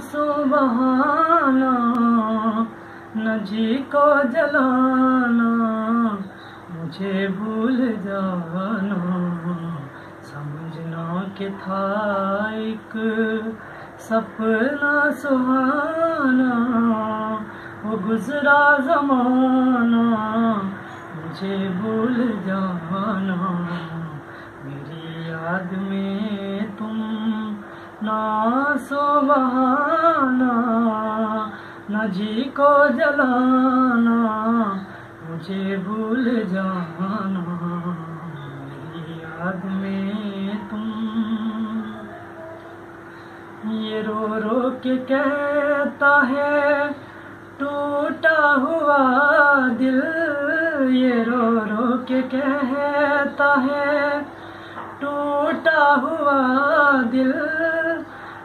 सुबहाना न जी को जलाना, मुझे भूल जाना। समझना कि था एक सपना सुहाना, वो गुजरा जमाना। मुझे भूल जाना, मेरी याद में तुम ना सुबहाना, न जी को जलाना, मुझे भूल जाना, मेरी याद में तुम। ये रो रो के कहता है, टूटा हुआ दिल। ये रो रो के कहता है टूटा हुआ दिल,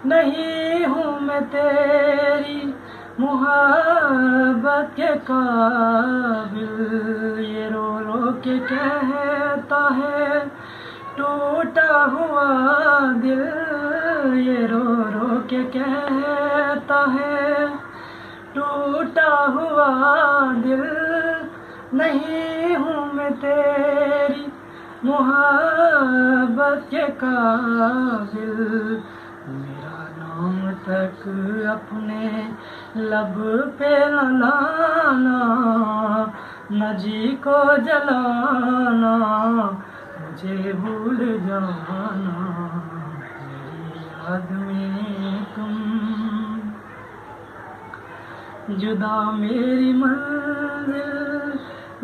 नहीं हूँ मैं तेरी मुहब्बत के काबिल। ये रो रो के कहता है, टूटा हुआ दिल, ये रो रो के कहता है, टूटा हुआ दिल, नहीं हूँ मैं तेरी मुहब्बत के काबिल मेरा नाम तक अपने लब पे लाना न जी को जलाना, मुझे भूल जाना। मेरी तुम, जुदा मेरी मंजिल,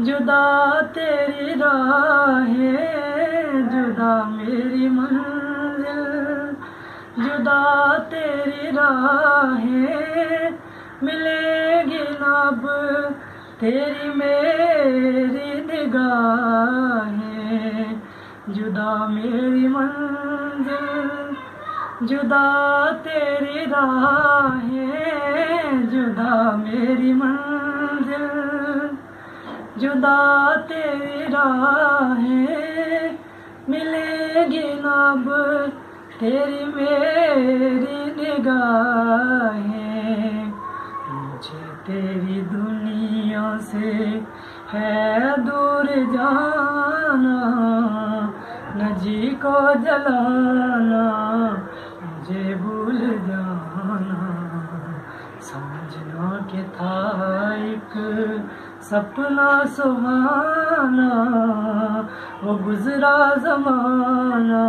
जुदा तेरी राहें। जुदा मेरी मंजिल, जुदा तेरी राहें मिलेगी नब तेरी मेरी निगाहें, जुदा मेरी मंजिल, जुदा तेरी राहें, जुदा मेरी मंजिल, जुदा तेरी राहें। मिलेगी नब, तेरी मेरी निगाहें। मुझे तेरी दुनिया से है दूर जाना न जी को जलाना, मुझे भूल जाना। समझना के था एक सपना सुहाना वो गुजरा जमाना,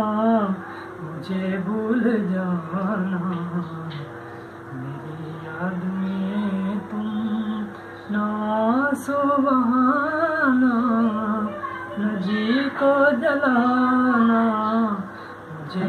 मुझे भूल जाना। मेरी याद में तुम ना सुबहाना न जी को जलाना, मुझे